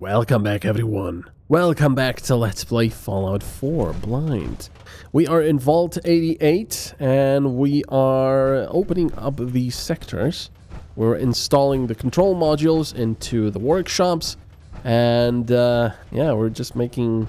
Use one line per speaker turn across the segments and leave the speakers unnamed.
Welcome back everyone. Welcome back to Let's Play Fallout 4 Blind. We are in Vault 88 and we are opening up these sectors. We're installing the control modules into the workshops and uh, yeah, we're just making,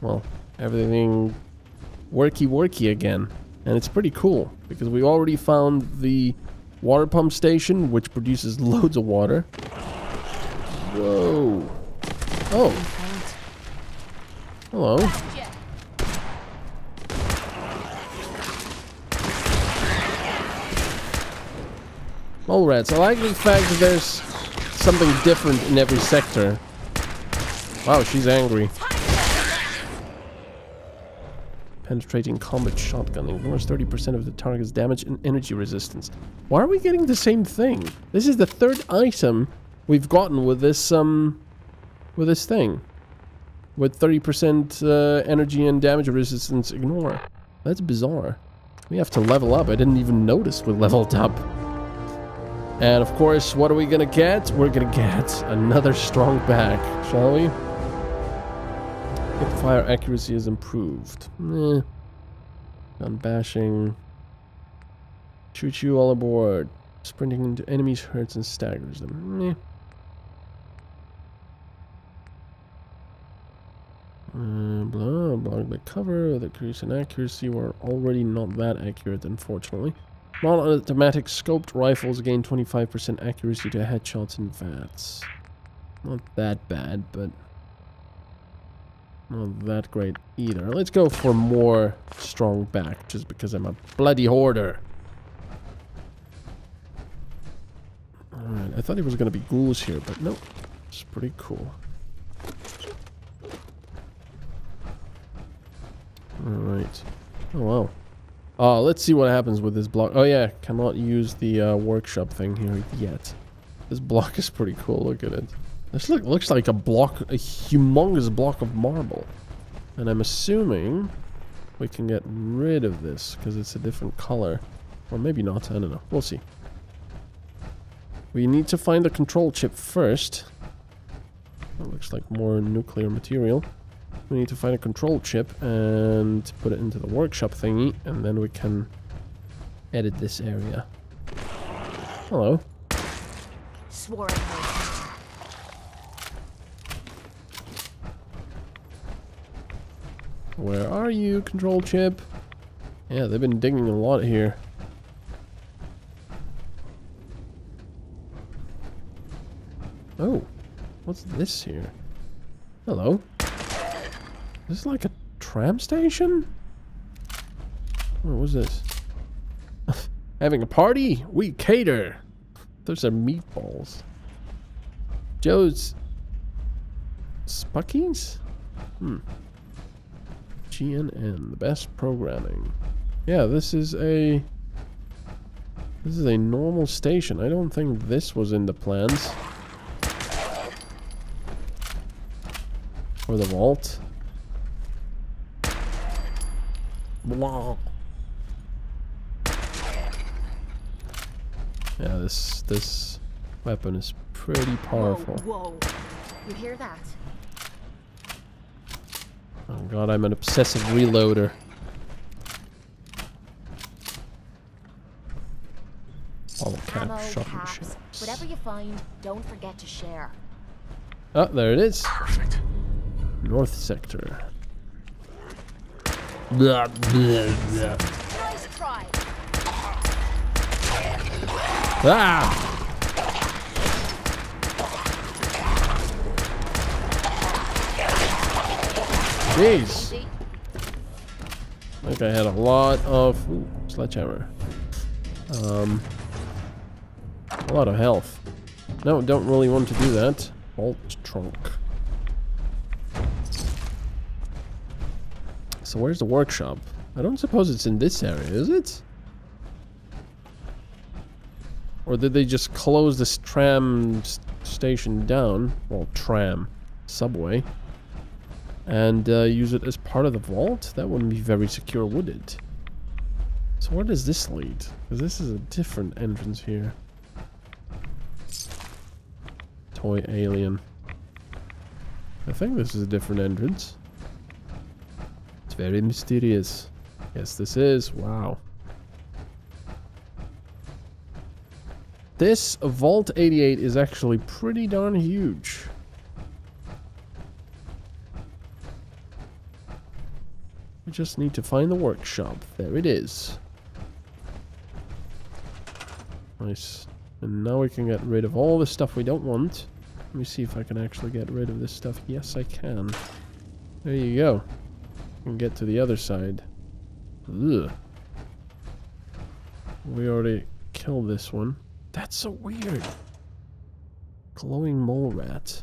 well, everything worky worky again. And it's pretty cool because we already found the water pump station which produces loads of water. Whoa. Oh. Hello. Mole rats. I like the fact that there's something different in every sector. Wow, she's angry. Penetrating combat shotgun ignores 30% of the target's damage and energy resistance. Why are we getting the same thing? This is the third item we've gotten with this um with this thing. With 30% uh, energy and damage resistance ignore. That's bizarre. We have to level up. I didn't even notice we leveled up. And of course, what are we gonna get? We're gonna get another strong back, shall we? Hip fire accuracy is improved. Eh. Gun bashing. Shoot you all aboard. Sprinting into enemies hurts and staggers them. Eh. Uh, blah, blah, by cover, the increase in accuracy were already not that accurate, unfortunately. Non-automatic scoped rifles gain 25% accuracy to headshots and VATS. Not that bad, but not that great either. Let's go for more strong back, just because I'm a bloody hoarder. Alright, I thought it was going to be ghouls here, but nope. It's pretty cool. Alright. Oh, wow. Uh, let's see what happens with this block. Oh, yeah. Cannot use the uh, workshop thing here yet. This block is pretty cool. Look at it. This look, looks like a block, a humongous block of marble. And I'm assuming we can get rid of this because it's a different color. Or maybe not. I don't know. We'll see. We need to find the control chip first. That looks like more nuclear material. We need to find a control chip and put it into the workshop thingy, and then we can edit this area. Hello.
Swore
Where are you, control chip? Yeah, they've been digging a lot here. Oh, what's this here? Hello. This is like a tram station? What was this? Having a party? We cater. Those are meatballs. Joe's Spuckies? Hmm. GNN, the best programming. Yeah, this is a... This is a normal station. I don't think this was in the plans. Or the vault. Blah. Yeah, this this weapon is pretty powerful.
Whoa, whoa. You hear that?
Oh god, I'm an obsessive reloader. All cap,
Ammo,
shotgun
caps,
shells.
whatever you find, don't forget to share.
Oh, there it is.
Perfect.
North sector. Blah, blah, blah. Ah! Jeez. I think I had a lot of ooh, sledgehammer. Um, a lot of health. No, don't really want to do that. Vault trunk. So where's the workshop? I don't suppose it's in this area, is it? Or did they just close this tram station down? Well, tram. Subway. And uh, use it as part of the vault? That wouldn't be very secure, would it? So where does this lead? Because this is a different entrance here. Toy alien. I think this is a different entrance. Very mysterious. Yes, this is. Wow. This Vault 88 is actually pretty darn huge. We just need to find the workshop. There it is. Nice. And now we can get rid of all the stuff we don't want. Let me see if I can actually get rid of this stuff. Yes, I can. There you go. Get to the other side. Ugh. We already killed this one. That's so weird. Glowing mole rat.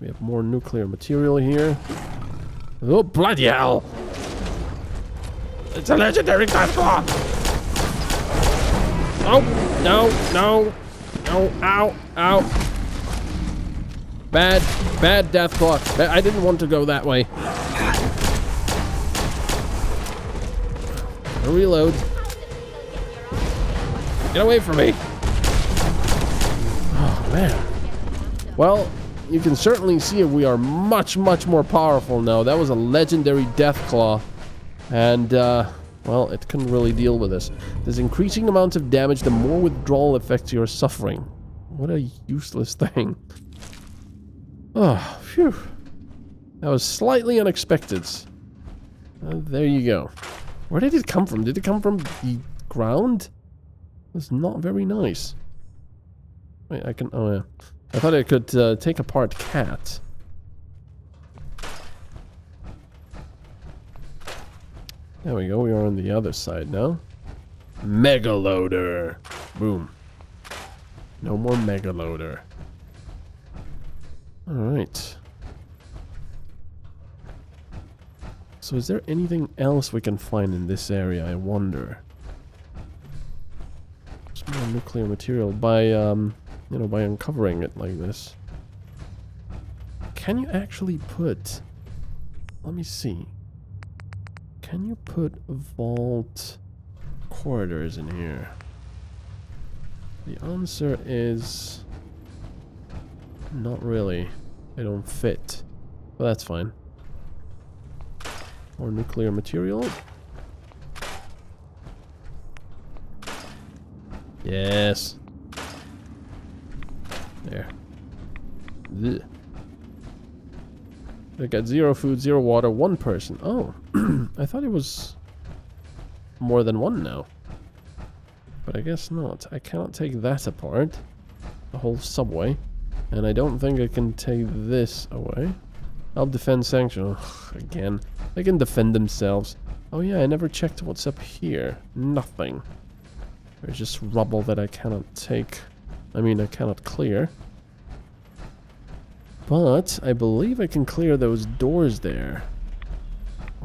We have more nuclear material here. Oh, bloody hell! It's a legendary Deathclaw! Oh, no, no, no, ow, ow. Bad, bad death Deathclaw. I didn't want to go that way. Reload. Get away from me. Oh, man. Well, you can certainly see it we are much, much more powerful now. That was a legendary Deathclaw. And, uh, well, it couldn't really deal with this. There's increasing amounts of damage the more withdrawal effects you're suffering. What a useless thing. Oh, phew. That was slightly unexpected. Uh, there you go. Where did it come from? Did it come from the ground? That's not very nice. Wait, I can... Oh, yeah. I thought I could uh, take apart cat. There we go. We are on the other side now. Megaloader. Boom. No more Megaloader. Alright. So is there anything else we can find in this area, I wonder? More nuclear material by, um, you know, by uncovering it like this. Can you actually put... Let me see. Can you put vault corridors in here? The answer is... Not really. They don't fit. But that's fine. More nuclear material. Yes. There. Ugh. They got zero food, zero water, one person. Oh, I thought it was more than one now. But I guess not. I cannot take that apart. The whole subway. And I don't think I can take this away. I'll defend sanction. Again. They can defend themselves. Oh yeah, I never checked what's up here. Nothing. There's just rubble that I cannot take. I mean, I cannot clear. But I believe I can clear those doors there.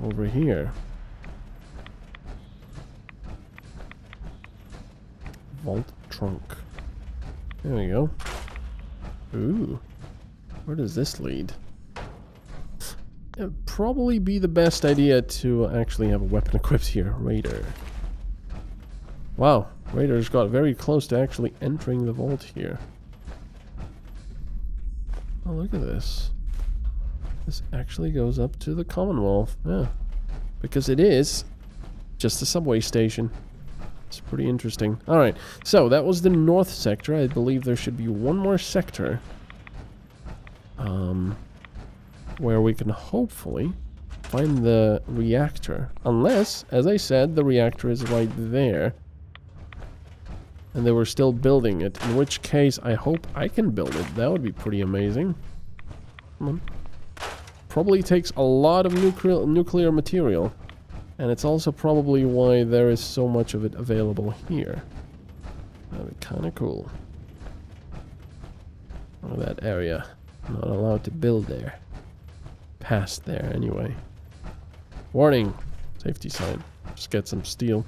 Over here. Vault trunk. There we go. Ooh. Where does this lead? It'd probably be the best idea to actually have a weapon equipped here. Raider. Wow. Raider's got very close to actually entering the vault here. Oh, look at this. This actually goes up to the Commonwealth. Yeah. Because it is just a subway station. It's pretty interesting. Alright, so that was the north sector. I believe there should be one more sector. Um, where we can hopefully find the reactor. Unless, as I said, the reactor is right there. And they were still building it. In which case, I hope I can build it. That would be pretty amazing. Come on. Probably takes a lot of nuclear nuclear material. And it's also probably why there is so much of it available here. That would be kind of cool. That area. Not allowed to build there. Past there, anyway. Warning! Safety sign. Just get some steel.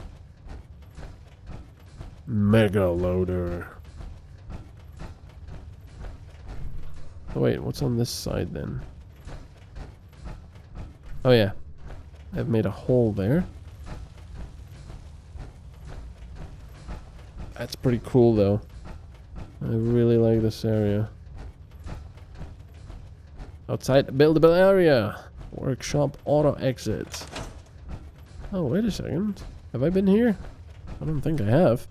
Mega loader. Oh wait, what's on this side then? Oh yeah. I've made a hole there. That's pretty cool though. I really like this area. Outside the buildable area. Workshop auto exit. Oh, wait a second. Have I been here? I don't think I have.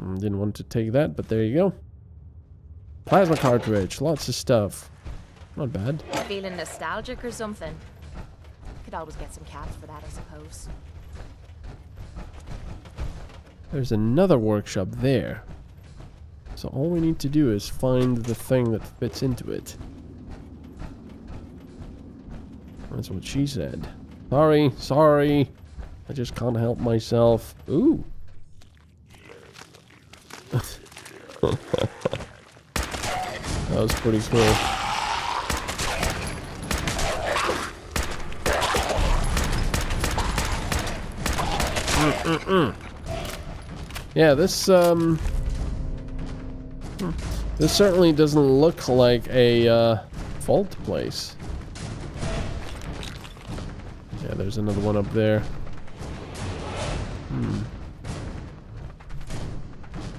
Mm, didn't want to take that, but there you go. Plasma cartridge, lots of stuff. Not bad.
Feeling nostalgic or something? Could always get some caps for that, I suppose.
There's another workshop there. So all we need to do is find the thing that fits into it. That's what she said. Sorry, sorry. I just can't help myself. Ooh. that was pretty cool. Yeah, this um hmm, this certainly doesn't look like a uh, vault place. Yeah, there's another one up there. Hmm.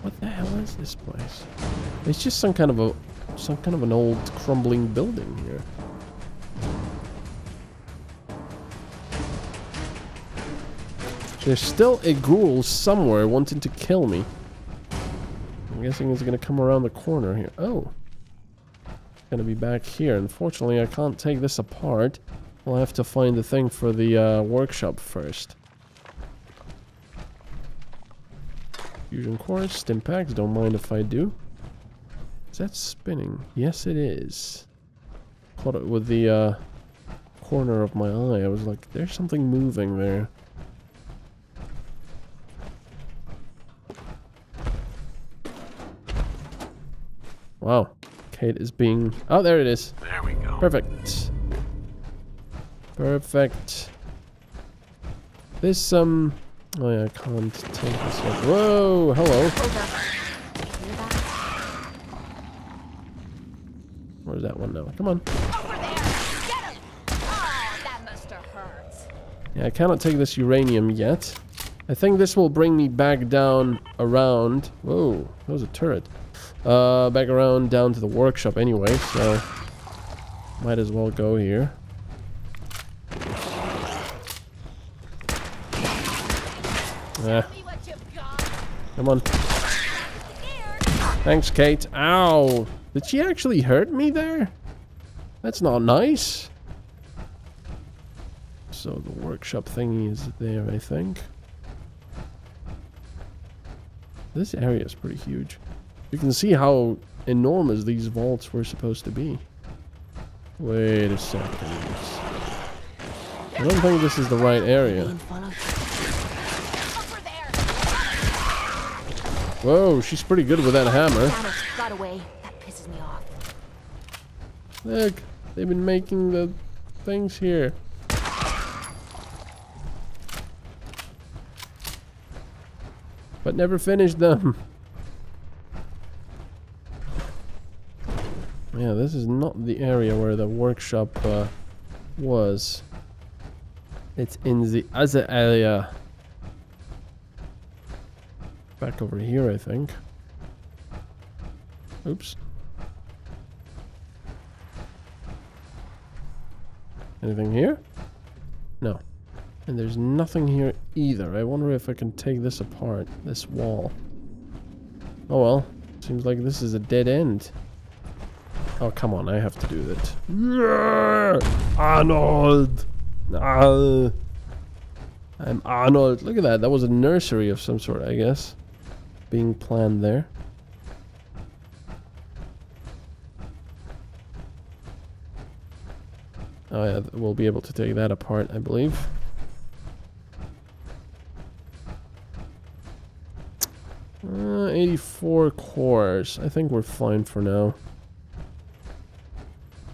What the hell is this place? It's just some kind of a some kind of an old crumbling building here. There's still a ghoul somewhere wanting to kill me. I'm guessing it's gonna come around the corner here. Oh. Gonna be back here. Unfortunately, I can't take this apart. I'll have to find the thing for the uh, workshop first. Fusion cores, stim packs, don't mind if I do. Is that spinning? Yes, it is. Caught it with the uh, corner of my eye. I was like, there's something moving there. Wow. Cait is being... Oh, there it is.
There we go.
Perfect. Perfect. This, um... Oh yeah, I can't take this one. Whoa! Hello.
Over. Hear that?
Where's that one now? Come on.
Over there! Get him! Oh, that must have hurt.
Yeah, I cannot take this uranium yet. I think this will bring me back down around... Whoa, that was a turret. Uh, back around down to the workshop anyway, so... Might as well go here. Yeah, come on. Thanks, Cait. Ow! Did she actually hurt me there? That's not nice. So the workshop thingy is there, I think. This area is pretty huge. You can see how enormous these vaults were supposed to be. Wait a second. I don't think this is the right area. Whoa, she's pretty good with that hammer. Look, they've been making the things here. But never finished them. this is not the area where the workshop uh, was. It's in the other area. Back over here, I think. Oops. Anything here? No. And there's nothing here either. I wonder if I can take this apart, this wall. Oh well. Seems like this is a dead end. Oh, come on. I have to do that. Yeah! Arnold! Ah. I'm Arnold. Look at that. That was a nursery of some sort, I guess. Being planned there. Oh yeah, we'll be able to take that apart, I believe. Uh, 84 cores. I think we're fine for now.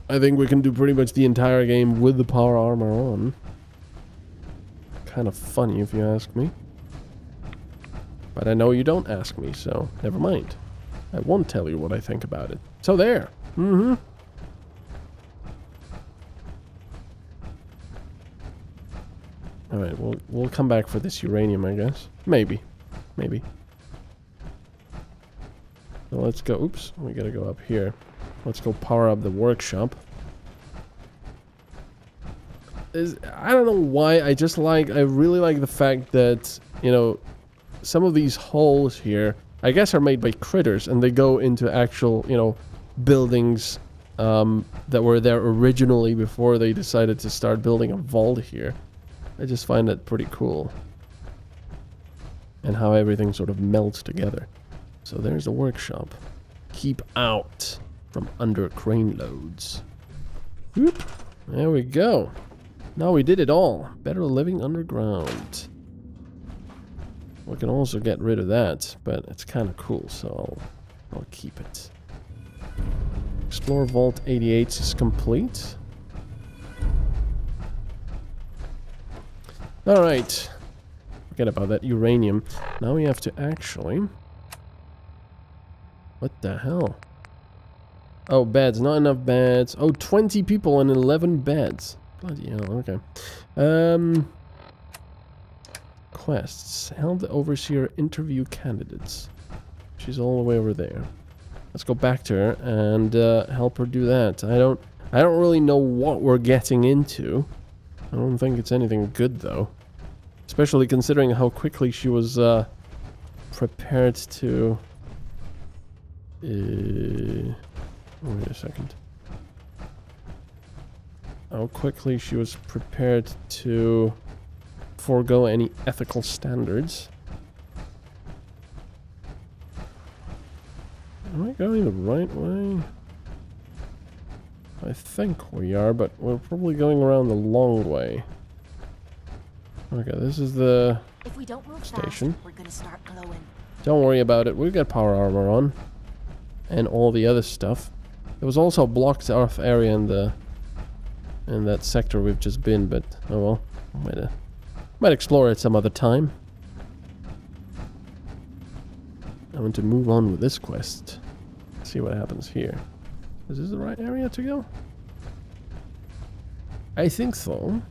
I think we can do pretty much the entire game with the power armor on. Kind of funny if you ask me. But I know you don't ask me, so never mind. I won't tell you what I think about it. So there. Mm-hmm. Alright, we'll we'll come back for this uranium, I guess. Maybe. Maybe. Let's go. Oops, we gotta go up here. Let's go power up the workshop. Is I don't know why. I just like. I really like the fact that you know some of these holes here. I guess are made by critters, and they go into actual you know buildings um, that were there originally before they decided to start building a vault here. I just find that pretty cool. And how everything sort of melts together. So there's the workshop. Keep out from under crane loads. Whoop. There we go. Now we did it all. Better living underground. We can also get rid of that, but it's kind of cool, so I'll, I'll keep it. Explore Vault 88 is complete. Alright. Forget about that uranium. Now we have to actually... What the hell? Oh, beds. Not enough beds. Oh, 20 people and 11 beds. Bloody hell, okay. Um... Quests. Help the Overseer interview candidates. She's all the way over there. Let's go back to her and uh, help her do that. I don't, I don't really know what we're getting into. I don't think it's anything good though, especially considering how quickly she was uh, prepared to. Uh, wait a second. How quickly she was prepared to forego any ethical standards. Am I going the right way? I think we are, but we're probably going around the long way. Okay, this is the
If we don't move
station.
fast, we're gonna start glowing.
Don't worry about it. We've got power armor on. And all the other stuff. There was also a blocked off area in the in that sector we've just been, but oh well. Might, uh, might explore it some other time. I want to move on with this quest. See what happens here. Is this the right area to go? I think so.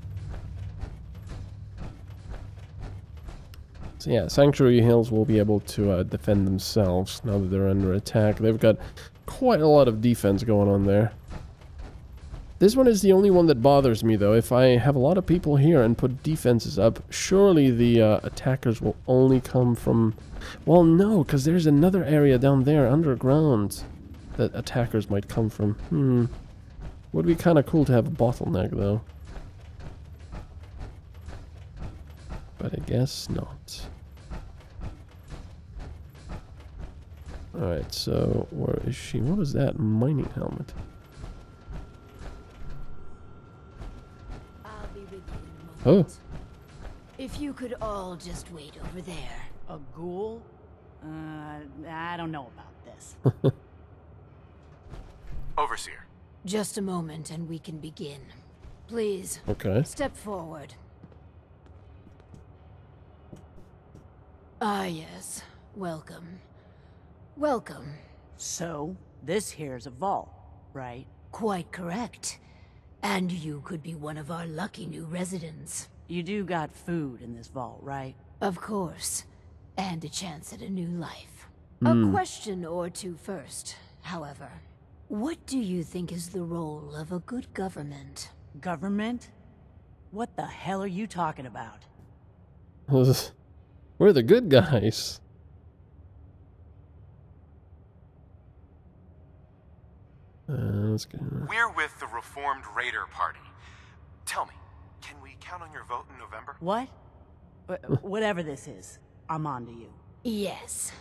So yeah, Sanctuary Hills will be able to uh, defend themselves now that they're under attack. They've got quite a lot of defense going on there. This one is the only one that bothers me though. If I have a lot of people here and put defenses up, surely the uh, attackers will only come from... Well, no, because there's another area down there underground that attackers might come from. Hmm. Would be kind of cool to have a bottleneck though. But I guess not. Alright, so where is she? What is that? Mining helmet.
I'll be with you in a
Oh.
If you could all just wait over there.
A ghoul? Uh, I don't know about this.
Overseer.
Just a moment and we can begin. Please,
Okay.
step forward. Ah, yes. Welcome. Welcome.
so, this here's a vault, right?
Quite correct. And you could be one of our lucky new residents.
You do got food in this vault, right?
Of course. And a chance at a new life.
Hmm.
A question or two first, however. What do you think is the role of a good government?
Government? What the hell are you talking about?
We're the good guys. Uh.
We're with the Reformed Raider Party. Tell me, can we count on your vote in November?
What? Whatever this is, I'm on to you.
Yes.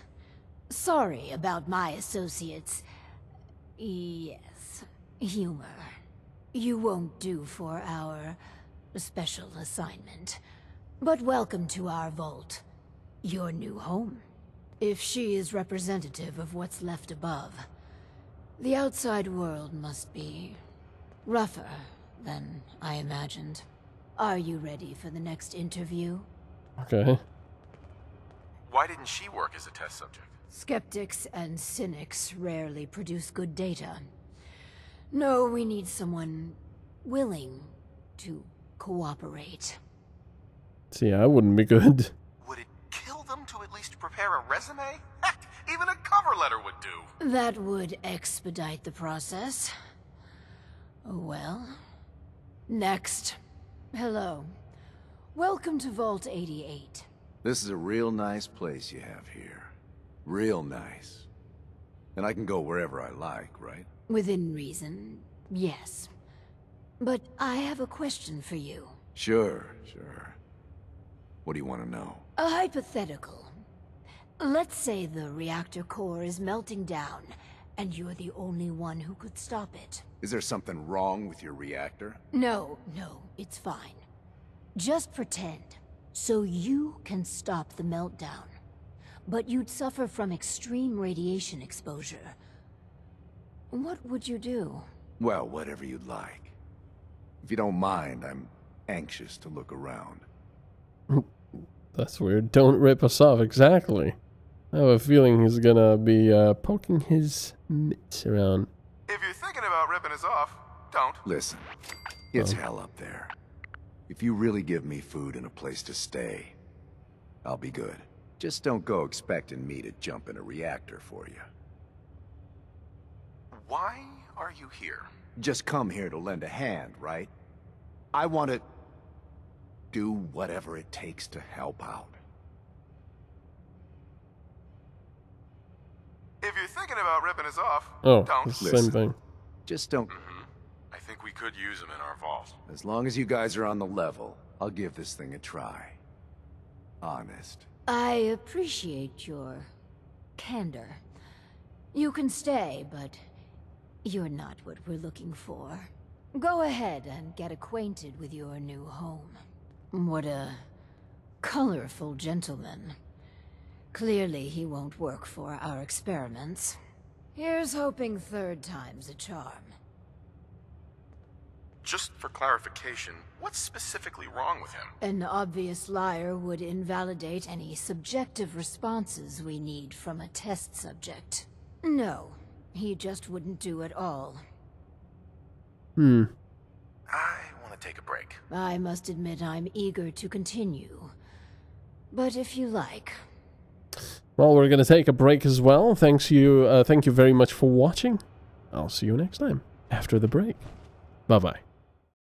Sorry about my associates. Yes. Humor. You won't do for our special assignment. But welcome to our vault. Your new home. If she is representative of what's left above, the outside world must be rougher than I imagined. Are you ready for the next interview?
Okay.
Why didn't she work as a test subject?
Skeptics and cynics rarely produce good data. No, we need someone willing to cooperate.
See, I wouldn't be good.
Would it kill them to at least prepare a resume? Heck, Even a cover letter would do.
That would expedite the process. Well, next. Hello. Welcome to Vault 88.
This is a real nice place you have here. Real nice. And I can go wherever I like, right?
Within reason, yes. But I have a question for you.
Sure, sure. What do you want to know?
A hypothetical. Let's say the reactor core is melting down, and you're the only one who could stop it.
Is there something wrong with your reactor?
No, no, it's fine. Just pretend, so you can stop the meltdown. But you'd suffer from extreme radiation exposure. What would you do?
Well, whatever you'd like. If you don't mind, I'm anxious to look around.
That's weird. Don't rip us off. Exactly. I have a feeling he's gonna be uh, poking his mitts around.
If you're thinking about ripping us off, don't.
Listen, it's hell up there. If you really give me food and a place to stay, I'll be good. Just don't go expecting me to jump in a reactor for you.
Why are you here?
Just come here to lend a hand, right? I want to do whatever it takes to help out.
If you're thinking about ripping us off,
Oh,
don't.
it's same thing.
Just don't...
Mhm. I think we could use them in our vault.
As long as you guys are on the level, I'll give this thing a try. Honest.
I appreciate your candor. You can stay, but you're not what we're looking for. Go ahead and get acquainted with your new home. What a colorful gentleman. Clearly he won't work for our experiments. Here's hoping third time's a charm.
Just for clarification, what's specifically wrong with him?
An obvious liar would invalidate any subjective responses we need from a test subject. No, he just wouldn't do at all.
Hmm.
I want to take a break.
I must admit I'm eager to continue. But if you like,
Well, we're gonna take a break as well. Thanks you. Uh, thank you very much for watching. I'll see you next time after the break. Bye bye.